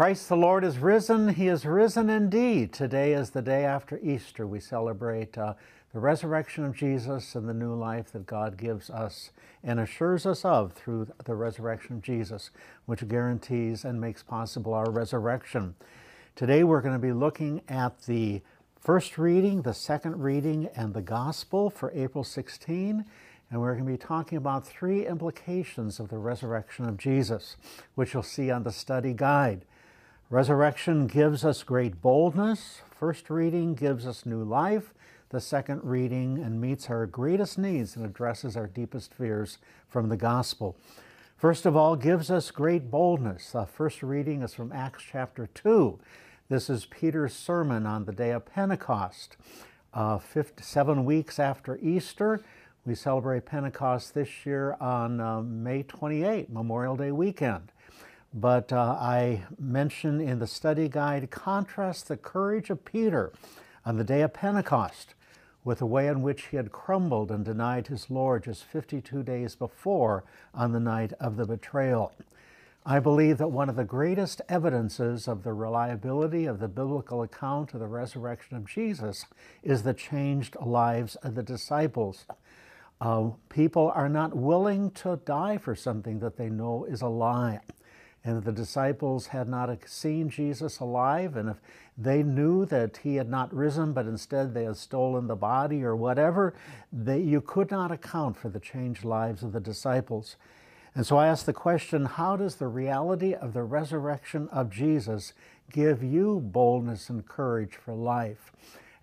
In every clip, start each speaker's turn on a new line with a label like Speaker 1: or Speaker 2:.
Speaker 1: Christ the Lord is risen. He is risen indeed. Today is the day after Easter. We celebrate uh, the resurrection of Jesus and the new life that God gives us and assures us of through the resurrection of Jesus, which guarantees and makes possible our resurrection. Today we're going to be looking at the first reading, the second reading, and the gospel for April 16. And we're going to be talking about three implications of the resurrection of Jesus, which you'll see on the study guide. Resurrection gives us great boldness. First reading gives us new life. The second reading and meets our greatest needs and addresses our deepest fears from the gospel. First of all, gives us great boldness. The first reading is from Acts chapter 2. This is Peter's sermon on the day of Pentecost. Uh, seven weeks after Easter, we celebrate Pentecost this year on uh, May 28, Memorial Day weekend. But uh, I mention in the study guide contrast the courage of Peter on the day of Pentecost with the way in which he had crumbled and denied his Lord just 52 days before on the night of the betrayal. I believe that one of the greatest evidences of the reliability of the biblical account of the resurrection of Jesus is the changed lives of the disciples. Uh, people are not willing to die for something that they know is a lie and if the disciples had not seen Jesus alive, and if they knew that he had not risen, but instead they had stolen the body or whatever, they, you could not account for the changed lives of the disciples. And so I ask the question how does the reality of the resurrection of Jesus give you boldness and courage for life?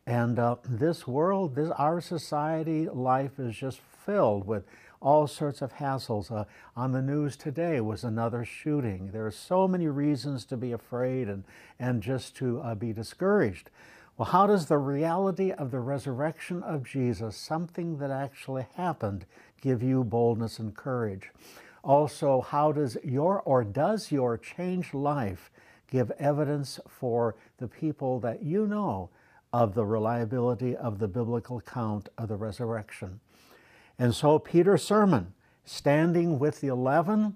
Speaker 1: And uh, this world, this, our society, life is just filled with all sorts of hassles. Uh, on the news today was another shooting. There are so many reasons to be afraid and, and just to uh, be discouraged. Well, how does the reality of the resurrection of Jesus, something that actually happened, give you boldness and courage? Also, how does your or does your changed life give evidence for the people that you know of the reliability of the biblical account of the resurrection? And so Peter's sermon, standing with the eleven,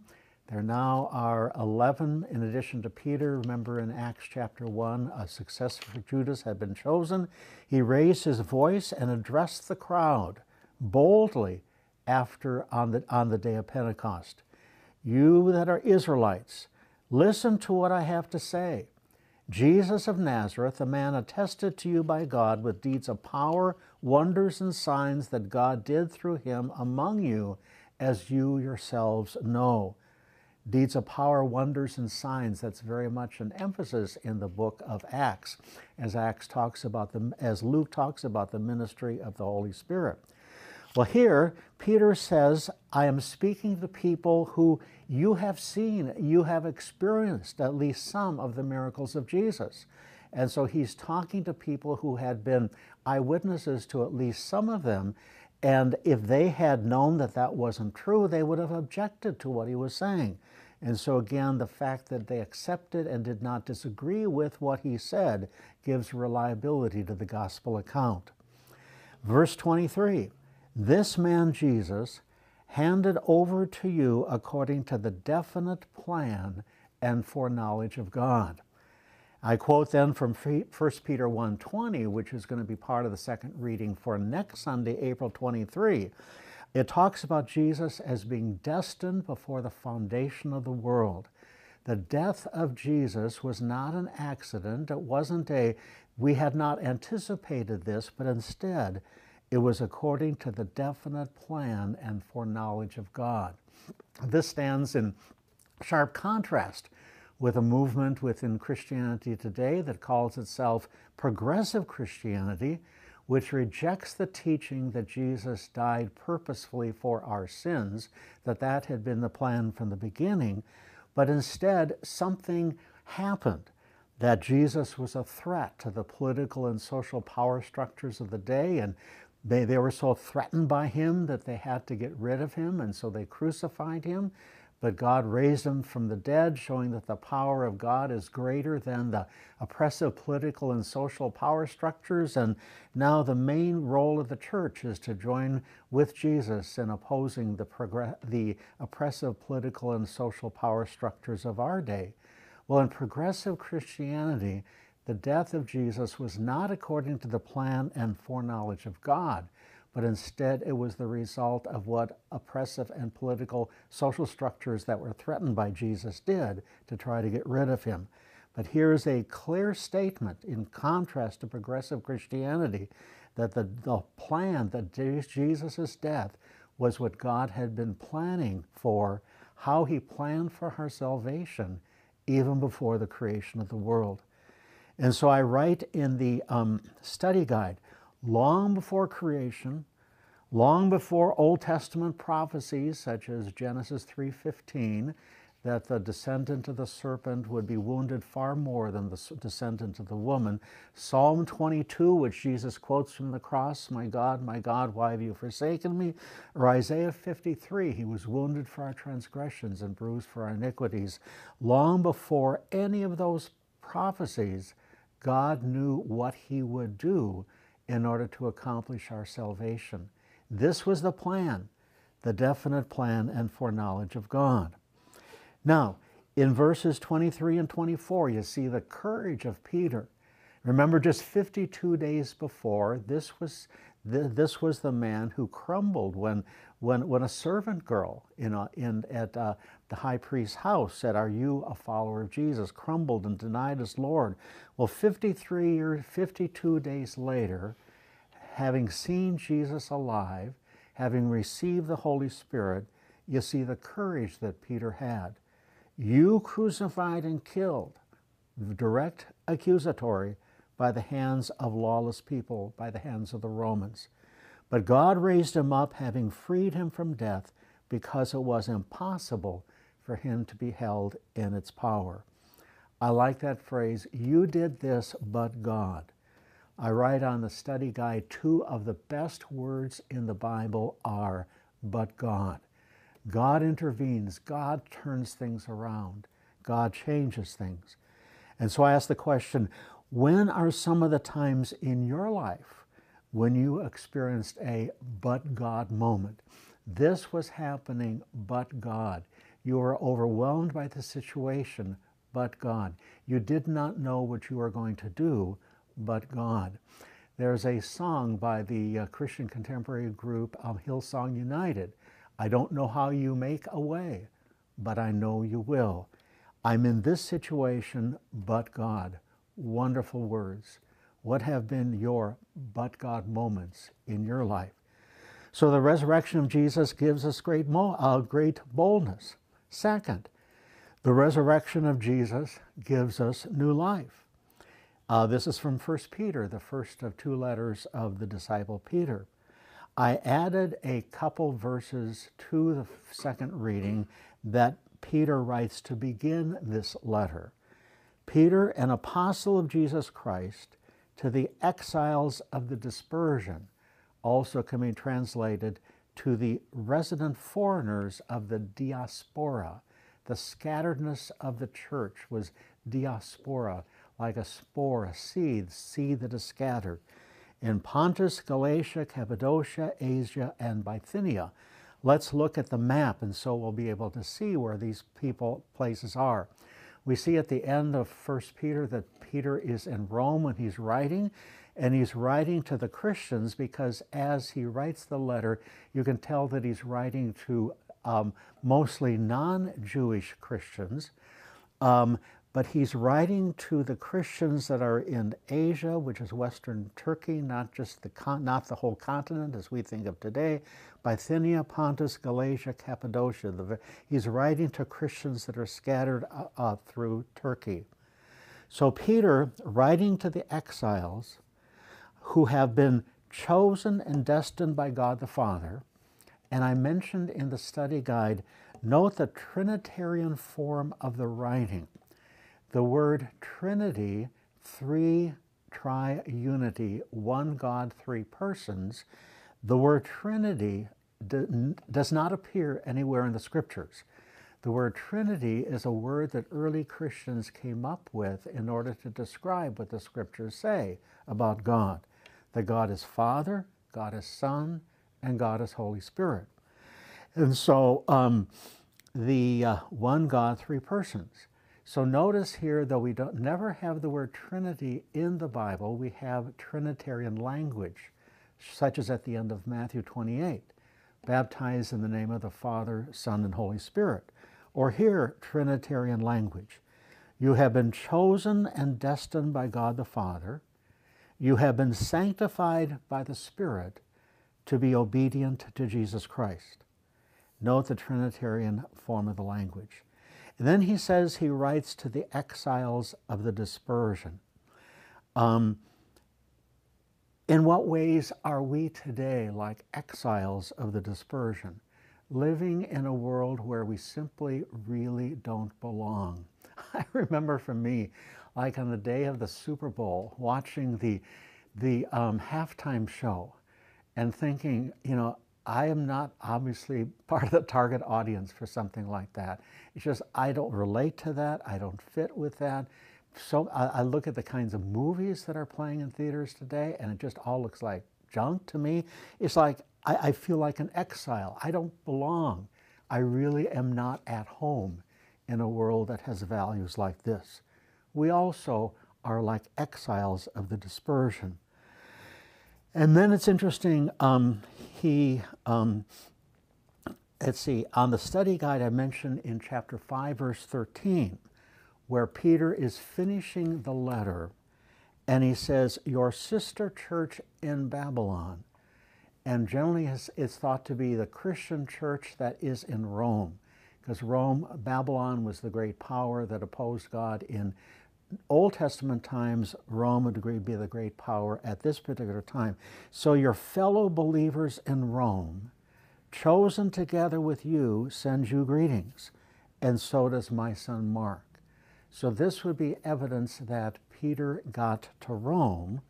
Speaker 1: there now are 11 in addition to Peter. Remember in Acts chapter 1, a successor for Judas had been chosen. He raised his voice and addressed the crowd boldly after on the, on the day of Pentecost. You that are Israelites, listen to what I have to say. Jesus of Nazareth, a man attested to you by God with deeds of power, wonders, and signs that God did through him among you, as you yourselves know. Deeds of power, wonders, and signs, that's very much an emphasis in the book of Acts, as Acts talks about the, as Luke talks about the ministry of the Holy Spirit. Well, here, Peter says, I am speaking to people who you have seen, you have experienced at least some of the miracles of Jesus. And so he's talking to people who had been eyewitnesses to at least some of them. And if they had known that that wasn't true, they would have objected to what he was saying. And so, again, the fact that they accepted and did not disagree with what he said gives reliability to the gospel account. Verse 23 this man, Jesus, handed over to you according to the definite plan and foreknowledge of God. I quote then from 1 Peter 1:20, which is going to be part of the second reading for next Sunday, April 23. It talks about Jesus as being destined before the foundation of the world. The death of Jesus was not an accident. It wasn't a we had not anticipated this, but instead it was according to the definite plan and foreknowledge of God. This stands in sharp contrast with a movement within Christianity today that calls itself progressive Christianity, which rejects the teaching that Jesus died purposefully for our sins, that that had been the plan from the beginning, but instead something happened that Jesus was a threat to the political and social power structures of the day and they, they were so threatened by him that they had to get rid of him, and so they crucified him. But God raised him from the dead, showing that the power of God is greater than the oppressive political and social power structures. And now the main role of the church is to join with Jesus in opposing the, the oppressive political and social power structures of our day. Well, in progressive Christianity, the death of Jesus was not according to the plan and foreknowledge of God, but instead it was the result of what oppressive and political social structures that were threatened by Jesus did to try to get rid of him. But here is a clear statement in contrast to progressive Christianity that the, the plan that Jesus' death was what God had been planning for, how he planned for our salvation even before the creation of the world. And so I write in the um, study guide, long before creation, long before Old Testament prophecies such as Genesis 3:15 that the descendant of the serpent would be wounded far more than the descendant of the woman. Psalm 22, which Jesus quotes from the cross, My God, my God, why have you forsaken me? Or Isaiah 53, He was wounded for our transgressions and bruised for our iniquities. Long before any of those prophecies, God knew what He would do in order to accomplish our salvation. This was the plan, the definite plan and foreknowledge of God. Now, in verses 23 and 24, you see the courage of Peter. Remember, just 52 days before, this was, this was the man who crumbled when, when, when a servant girl in, a, in, at uh, the high priest's house said, Are you a follower of Jesus? crumbled and denied his Lord. Well, 53 or 52 days later, having seen Jesus alive, having received the Holy Spirit, you see the courage that Peter had. You crucified and killed, direct accusatory, by the hands of lawless people, by the hands of the Romans. But God raised him up, having freed him from death, because it was impossible for him to be held in its power. I like that phrase, you did this, but God. I write on the study guide two of the best words in the Bible are, but God. God intervenes, God turns things around, God changes things. And so I ask the question when are some of the times in your life when you experienced a but God moment? This was happening, but God. You were overwhelmed by the situation, but God. You did not know what you were going to do, but God. There's a song by the uh, Christian contemporary group um, Hillsong United I don't know how you make a way, but I know you will. I'm in this situation, but God. Wonderful words. What have been your but God moments in your life? So the resurrection of Jesus gives us great, uh, great boldness. Second, the resurrection of Jesus gives us new life. Uh, this is from 1 Peter, the first of two letters of the disciple Peter. I added a couple verses to the second reading that Peter writes to begin this letter. Peter, an apostle of Jesus Christ, to the exiles of the dispersion, also can be translated to the resident foreigners of the diaspora. The scatteredness of the church was diaspora, like a spore, a seed, seed that is scattered in Pontus, Galatia, Cappadocia, Asia, and Bithynia. Let's look at the map, and so we'll be able to see where these people places are. We see at the end of 1 Peter that Peter is in Rome when he's writing, and he's writing to the Christians because as he writes the letter, you can tell that he's writing to um, mostly non Jewish Christians. Um, but he's writing to the Christians that are in Asia, which is Western Turkey, not just the con- not the whole continent as we think of today, Bithynia, Pontus, Galatia, Cappadocia. The, he's writing to Christians that are scattered uh, through Turkey. So Peter, writing to the exiles who have been chosen and destined by God the Father, and I mentioned in the study guide, note the Trinitarian form of the writing. The word Trinity, three triunity, one God, three persons, the word Trinity does not appear anywhere in the scriptures. The word Trinity is a word that early Christians came up with in order to describe what the scriptures say about God. That God is Father, God is Son, and God is Holy Spirit. And so um, the uh, one God, three persons. So notice here, though we don't never have the word Trinity in the Bible, we have Trinitarian language, such as at the end of Matthew 28, baptized in the name of the Father, Son, and Holy Spirit. Or here, Trinitarian language. You have been chosen and destined by God the Father. You have been sanctified by the Spirit to be obedient to Jesus Christ. Note the Trinitarian form of the language. And then he says he writes to the exiles of the dispersion. Um, in what ways are we today like exiles of the dispersion, living in a world where we simply really don't belong? I remember for me, like on the day of the Super Bowl, watching the, the um, halftime show and thinking, you know, I am not obviously part of the target audience for something like that. It's just I don't relate to that. I don't fit with that. So I, I, look at the kinds of movies that are playing in theaters today, and it just all looks like junk to me. It's like I, I feel like an exile. I don't belong. I really am not at home in a world that has values like this. We also are like exiles of the dispersion. And then it's interesting, um, he, um, let's see, on the study guide I mentioned in chapter 5, verse 13, where Peter is finishing the letter and he says, Your sister church in Babylon. And generally it's thought to be the Christian church that is in Rome, because Rome, Babylon was the great power that opposed God in Old Testament times, Rome would be the great power at this particular time. So your fellow believers in Rome, chosen together with you, sends you greetings, and so does my son Mark. So this would be evidence that Peter got to Rome,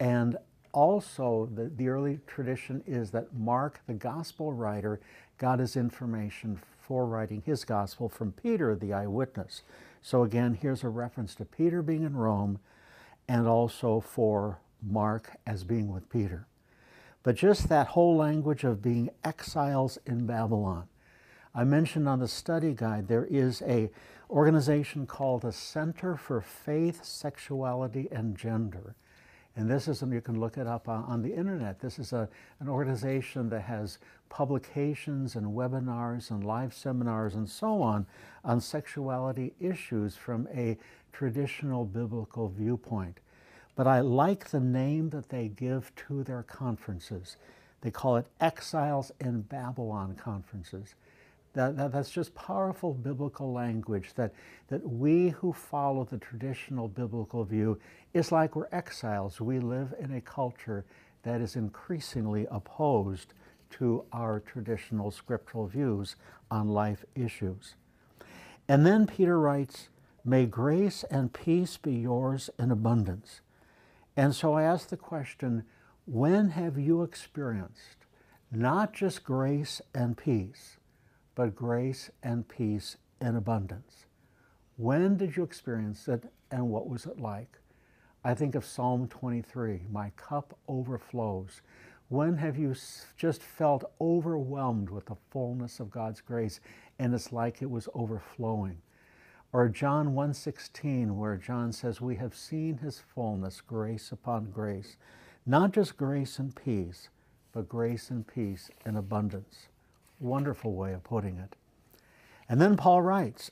Speaker 1: and also the, the early tradition is that Mark, the gospel writer, got his information for writing his gospel from Peter, the eyewitness. So again, here's a reference to Peter being in Rome and also for Mark as being with Peter. But just that whole language of being exiles in Babylon. I mentioned on the study guide there is a organization called the Center for Faith, Sexuality, and Gender. And this is, and you can look it up uh, on the internet. This is a, an organization that has publications and webinars and live seminars and so on on sexuality issues from a traditional biblical viewpoint. But I like the name that they give to their conferences. They call it Exiles in Babylon Conferences. That, that, that's just powerful biblical language that, that we who follow the traditional biblical view is like we're exiles. We live in a culture that is increasingly opposed to our traditional scriptural views on life issues. And then Peter writes, May grace and peace be yours in abundance. And so I ask the question when have you experienced not just grace and peace, but grace and peace in abundance. When did you experience it and what was it like? I think of Psalm 23 My cup overflows. When have you just felt overwhelmed with the fullness of God's grace and it's like it was overflowing? Or John 1:16 where John says we have seen his fullness grace upon grace, not just grace and peace, but grace and peace in abundance. Wonderful way of putting it. And then Paul writes,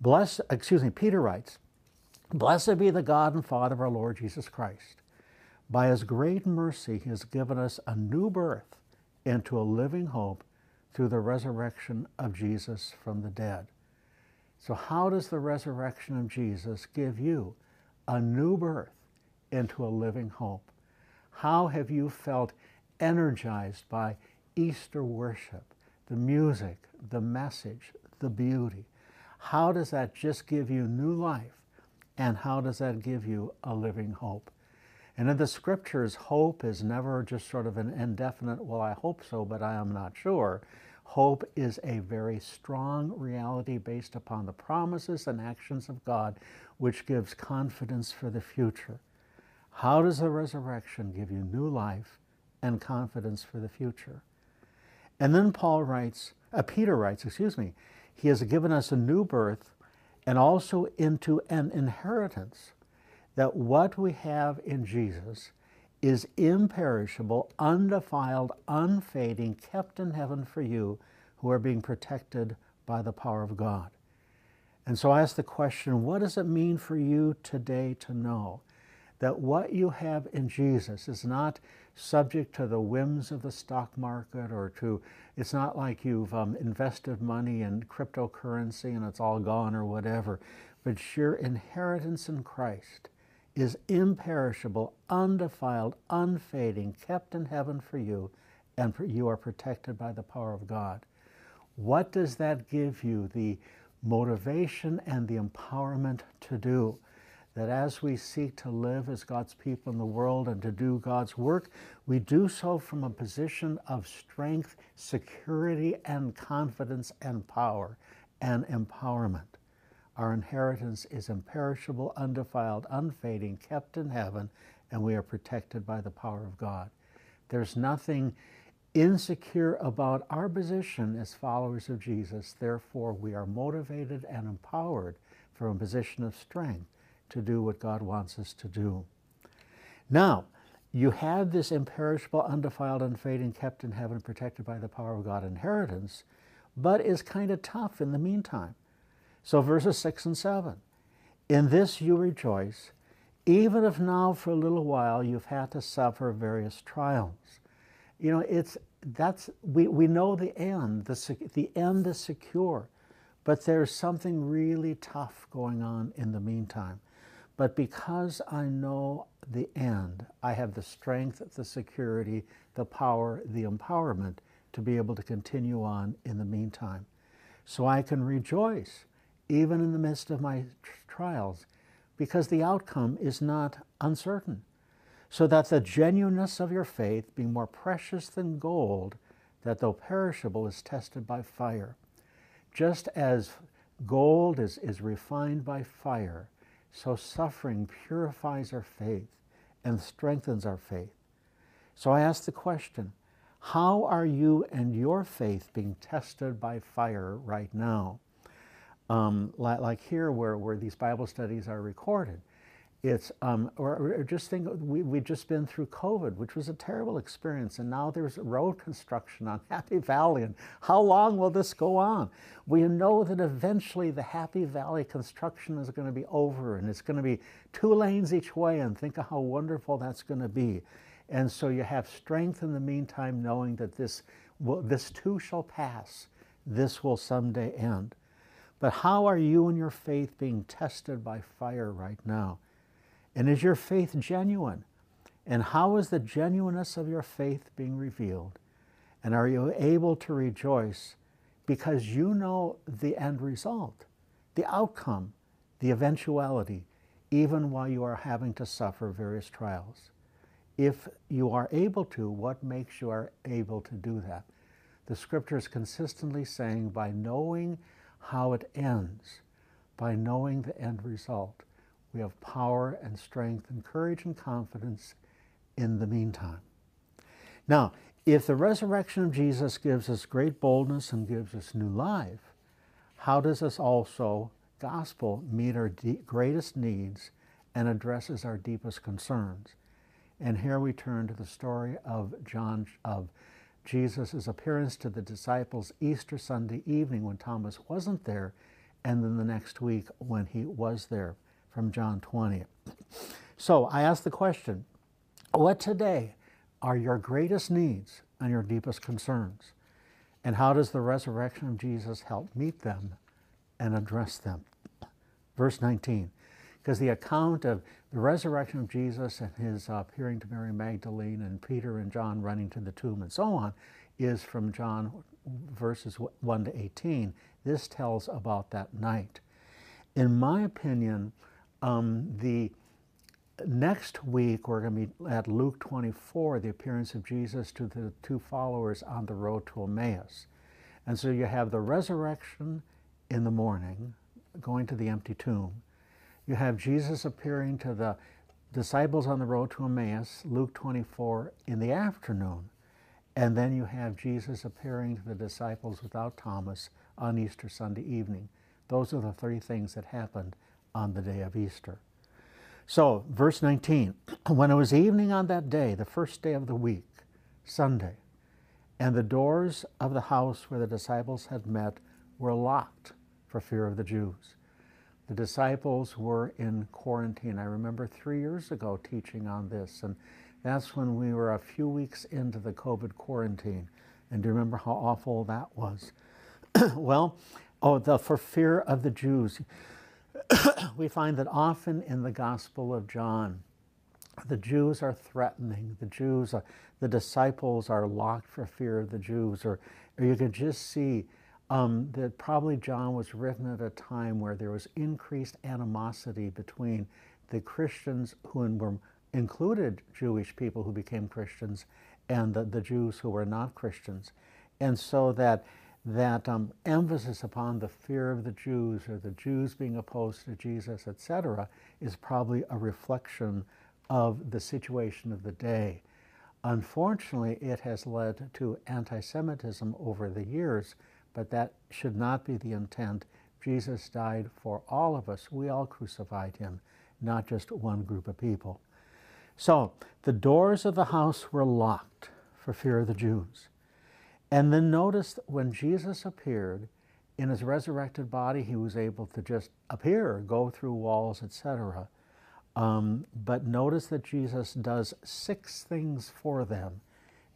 Speaker 1: bless, excuse me, Peter writes, Blessed be the God and Father of our Lord Jesus Christ. By his great mercy, he has given us a new birth into a living hope through the resurrection of Jesus from the dead. So, how does the resurrection of Jesus give you a new birth into a living hope? How have you felt energized by Easter worship? The music, the message, the beauty. How does that just give you new life? And how does that give you a living hope? And in the scriptures, hope is never just sort of an indefinite, well, I hope so, but I am not sure. Hope is a very strong reality based upon the promises and actions of God, which gives confidence for the future. How does the resurrection give you new life and confidence for the future? And then Paul writes, uh, Peter writes, excuse me, he has given us a new birth and also into an inheritance that what we have in Jesus is imperishable, undefiled, unfading, kept in heaven for you who are being protected by the power of God. And so I ask the question what does it mean for you today to know that what you have in Jesus is not subject to the whims of the stock market or to, it's not like you've um, invested money in cryptocurrency and it's all gone or whatever, but your inheritance in Christ is imperishable, undefiled, unfading, kept in heaven for you, and you are protected by the power of God. What does that give you? The motivation and the empowerment to do. That as we seek to live as God's people in the world and to do God's work, we do so from a position of strength, security, and confidence and power and empowerment. Our inheritance is imperishable, undefiled, unfading, kept in heaven, and we are protected by the power of God. There's nothing insecure about our position as followers of Jesus. Therefore, we are motivated and empowered from a position of strength to do what God wants us to do. Now, you have this imperishable, undefiled, unfading, kept in heaven, protected by the power of God inheritance, but is kind of tough in the meantime. So, verses 6 and 7 In this you rejoice, even if now for a little while you've had to suffer various trials you know, it's that's we, we know the end. The, the end is secure, but there's something really tough going on in the meantime. But because I know the end, I have the strength, the security, the power, the empowerment to be able to continue on in the meantime. So I can rejoice even in the midst of my trials because the outcome is not uncertain so that the genuineness of your faith, being more precious than gold, that though perishable is tested by fire. Just as gold is, is refined by fire, so suffering purifies our faith and strengthens our faith. So I ask the question how are you and your faith being tested by fire right now? Um, like here, where, where these Bible studies are recorded. It's, um, or, or, just think, we, we've just been through COVID, which was a terrible experience, and now there's road construction on Happy Valley, and how long will this go on? We know that eventually the Happy Valley construction is going to be over, and it's going to be two lanes each way, and think of how wonderful that's going to be. And so you have strength in the meantime, knowing that this, will, this too shall pass, this will someday end. But how are you and your faith being tested by fire right now? And is your faith genuine? And how is the genuineness of your faith being revealed? And are you able to rejoice because you know the end result, the outcome, the eventuality, even while you are having to suffer various trials? If you are able to, what makes you are able to do that? The scripture is consistently saying by knowing how it ends, by knowing the end result, we have power and strength and courage and confidence in the meantime. Now, if the resurrection of Jesus gives us great boldness and gives us new life, how does this also, gospel, meet our greatest needs and addresses our deepest concerns? And here we turn to the story of John of Jesus' appearance to the disciples Easter Sunday evening when Thomas wasn't there, and then the next week when he was there from John 20. So I ask the question what today are your greatest needs and your deepest concerns? And how does the resurrection of Jesus help meet them and address them? Verse 19, because the account of the resurrection of Jesus and his uh, appearing to Mary Magdalene and Peter and John running to the tomb and so on is from John verses 1 to 18. This tells about that night. In my opinion, um, the next week, we're going to be at Luke 24, the appearance of Jesus to the two followers on the road to Emmaus. And so you have the resurrection in the morning, going to the empty tomb. You have Jesus appearing to the disciples on the road to Emmaus, Luke 24, in the afternoon. And then you have Jesus appearing to the disciples without Thomas on Easter Sunday evening, Those are the three things that happened on the day of Easter. So, verse 19 When it was evening on that day, the first day of the week, Sunday, and the doors of the house where the disciples had met were locked for fear of the Jews. The disciples were in quarantine. I remember three years ago teaching on this, and that's when we were a few weeks into the COVID quarantine. And do you remember how awful that was? well, oh, the for fear of the Jews. we find that often in the Gospel of John, the Jews are threatening. The Jews, are, the disciples are locked for fear of the Jews. Or, or you can just see um, that probably John was written at a time where there was increased animosity between the Christians who were included Jewish people who became Christians and the, the Jews who were not Christians. And so that that um, emphasis upon the fear of the Jews or the Jews being opposed to Jesus, etc., is probably a reflection of the situation of the day. Unfortunately, it has led to anti Semitism over the years, but that should not be the intent. Jesus died for all of us. We all crucified him, not just one group of people. So the doors of the house were locked for fear of the Jews. And then notice when Jesus appeared in his resurrected body, he was able to just appear, go through walls, etc. Um, but notice that Jesus does six things for them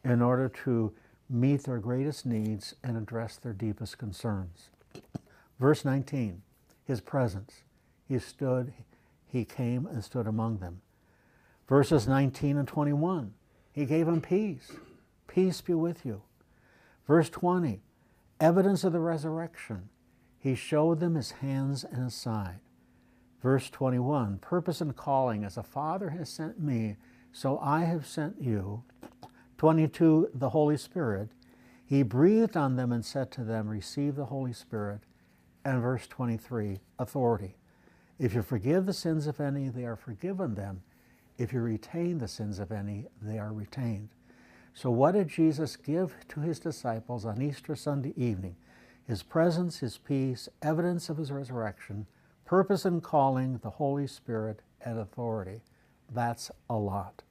Speaker 1: in order to meet their greatest needs and address their deepest concerns. Verse 19, his presence. He stood, he came and stood among them. Verses 19 and 21, he gave them peace. Peace be with you. Verse 20, evidence of the resurrection. He showed them his hands and his side. Verse 21, purpose and calling, as a Father has sent me, so I have sent you. 22, the Holy Spirit. He breathed on them and said to them, Receive the Holy Spirit. And verse 23, authority. If you forgive the sins of any, they are forgiven them. If you retain the sins of any, they are retained. So, what did Jesus give to his disciples on Easter Sunday evening? His presence, his peace, evidence of his resurrection, purpose and calling, the Holy Spirit, and authority. That's a lot.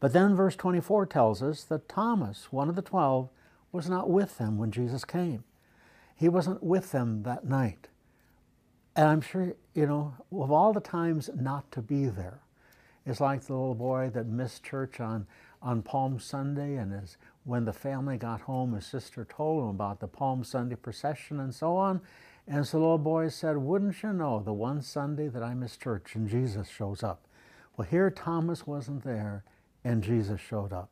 Speaker 1: But then verse 24 tells us that Thomas, one of the twelve, was not with them when Jesus came. He wasn't with them that night. And I'm sure, you know, of all the times not to be there, it's like the little boy that missed church on, on Palm Sunday, and as when the family got home, his sister told him about the Palm Sunday procession and so on. And so the little boy said, Wouldn't you know the one Sunday that I missed church and Jesus shows up? Well, here Thomas wasn't there, and Jesus showed up.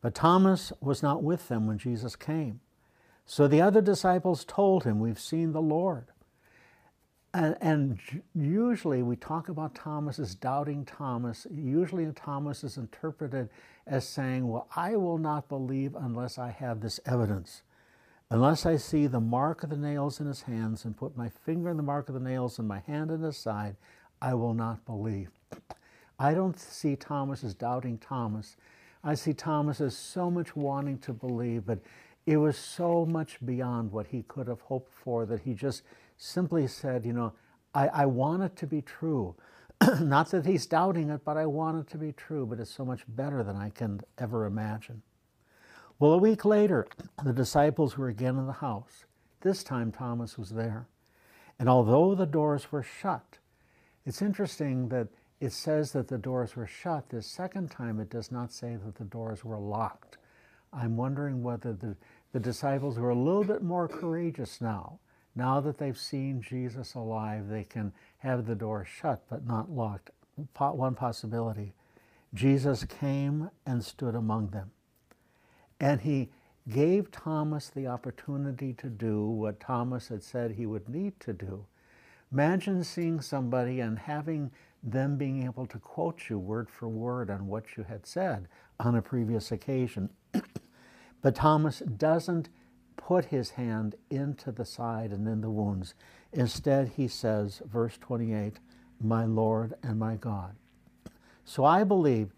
Speaker 1: But Thomas was not with them when Jesus came. So the other disciples told him, We've seen the Lord. And, and, usually we talk about Thomas as doubting Thomas. Usually Thomas is interpreted as saying, Well, I will not believe unless I have this evidence. Unless I see the mark of the nails in his hands and put my finger in the mark of the nails and my hand in his side, I will not believe. I don't see Thomas as doubting Thomas. I see Thomas as so much wanting to believe, but it was so much beyond what he could have hoped for that he just simply said, you know, I, I want it to be true. Not that he's doubting it, but I want it to be true, but it's so much better than I can ever imagine. Well, a week later, the disciples were again in the house. This time, Thomas was there. And although the doors were shut, it's interesting that it says that the doors were shut. This second time, it does not say that the doors were locked. I'm wondering whether the, the disciples were a little bit more courageous now now that they've seen Jesus alive, they can have the door shut but not locked. One possibility Jesus came and stood among them. And he gave Thomas the opportunity to do what Thomas had said he would need to do. Imagine seeing somebody and having them being able to quote you word for word on what you had said on a previous occasion. but Thomas doesn't put his hand into the side and in the wounds. Instead, he says, verse 28, My Lord and my God. So I believe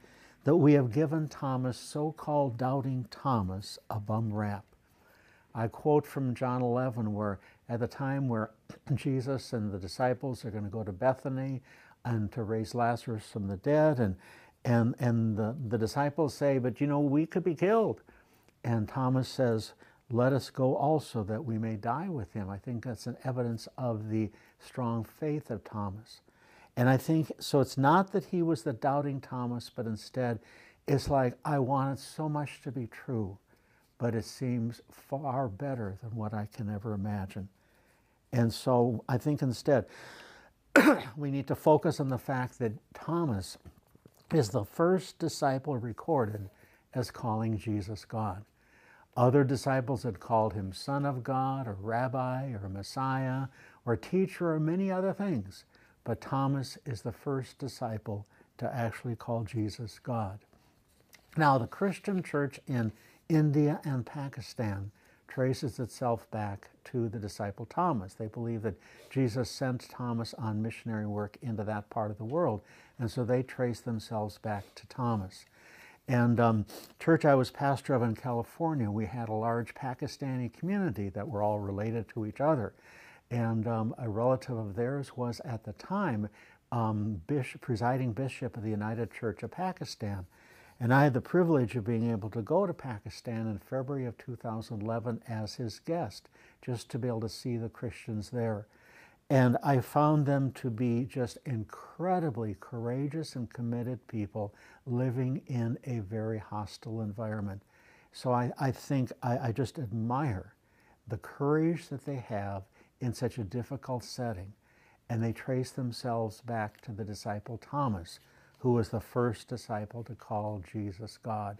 Speaker 1: that we have given Thomas, so called doubting Thomas, a bum rap. I quote from John 11, where at the time where Jesus and the disciples are going to go to Bethany and to raise Lazarus from the dead, and and and the, the disciples say, But you know, we could be killed. And Thomas says, Let us go also that we may die with him. I think that's an evidence of the strong faith of Thomas. And I think so it's not that he was the doubting Thomas, but instead it's like I want it so much to be true, but it seems far better than what I can ever imagine. And so I think instead we need to focus on the fact that Thomas is the first disciple recorded as calling Jesus God. Other disciples had called him Son of God, or Rabbi, or Messiah, or Teacher, or many other things. But Thomas is the first disciple to actually call Jesus God. Now, the Christian church in India and Pakistan traces itself back to the disciple Thomas. They believe that Jesus sent Thomas on missionary work into that part of the world, and so they trace themselves back to Thomas. And um, church I was pastor of in California, we had a large Pakistani community that were all related to each other. And um, a relative of theirs was at the time um, bishop, presiding bishop of the United Church of Pakistan. And I had the privilege of being able to go to Pakistan in February of 2011 as his guest, just to be able to see the Christians there. And I found them to be just incredibly courageous and committed people living in a very hostile environment. So I, I think I, I just admire the courage that they have in such a difficult setting. And they trace themselves back to the disciple Thomas, who was the first disciple to call Jesus God.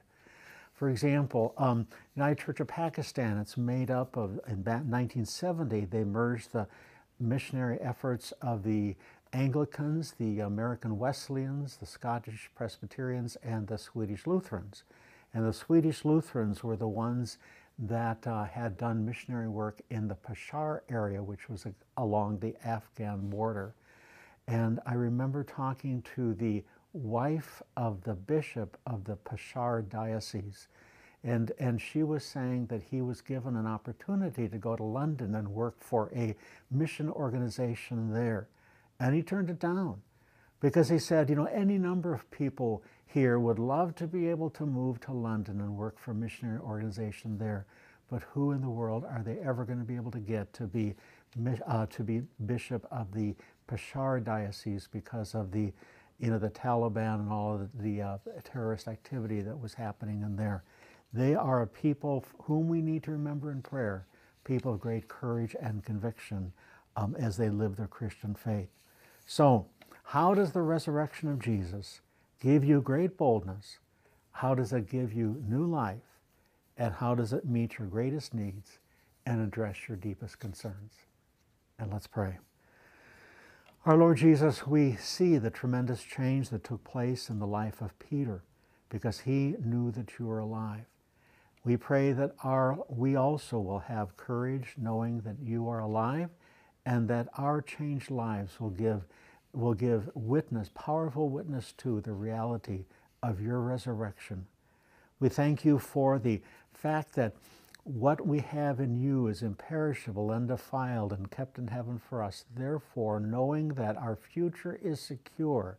Speaker 1: For example, um, United Church of Pakistan, it's made up of, in 1970, they merged the missionary efforts of the Anglicans, the American Wesleyans, the Scottish Presbyterians, and the Swedish Lutherans. And the Swedish Lutherans were the ones that uh, had done missionary work in the Peshawar area, which was a, along the Afghan border. And I remember talking to the wife of the bishop of the Peshawar diocese, and, and she was saying that he was given an opportunity to go to London and work for a mission organization there. And he turned it down because he said, you know, any number of people here would love to be able to move to London and work for a missionary organization there. But who in the world are they ever going to be able to get to be, uh, to be bishop of the Peshawar diocese because of the, you know, the Taliban and all the uh, terrorist activity that was happening in there. They are a people whom we need to remember in prayer, people of great courage and conviction um, as they live their Christian faith. So, how does the resurrection of Jesus give you great boldness? How does it give you new life? And how does it meet your greatest needs and address your deepest concerns? And let's pray. Our Lord Jesus, we see the tremendous change that took place in the life of Peter because he knew that you were alive. We pray that our, we also will have courage knowing that you are alive and that our changed lives will give, will give witness, powerful witness to the reality of your resurrection. We thank you for the fact that what we have in you is imperishable, undefiled, and kept in heaven for us. Therefore, knowing that our future is secure,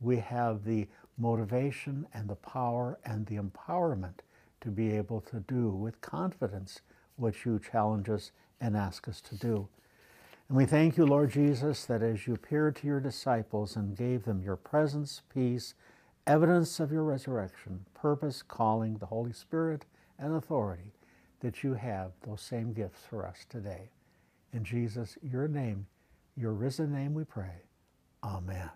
Speaker 1: we have the motivation and the power and the empowerment to be able to do with confidence what you challenge us and ask us to do. And we thank you, Lord Jesus, that as you appeared to your disciples and gave them your presence, peace, evidence of your resurrection, purpose, calling, the Holy Spirit, and authority, that you have those same gifts for us today. In Jesus, your name, your risen name, we pray. Amen.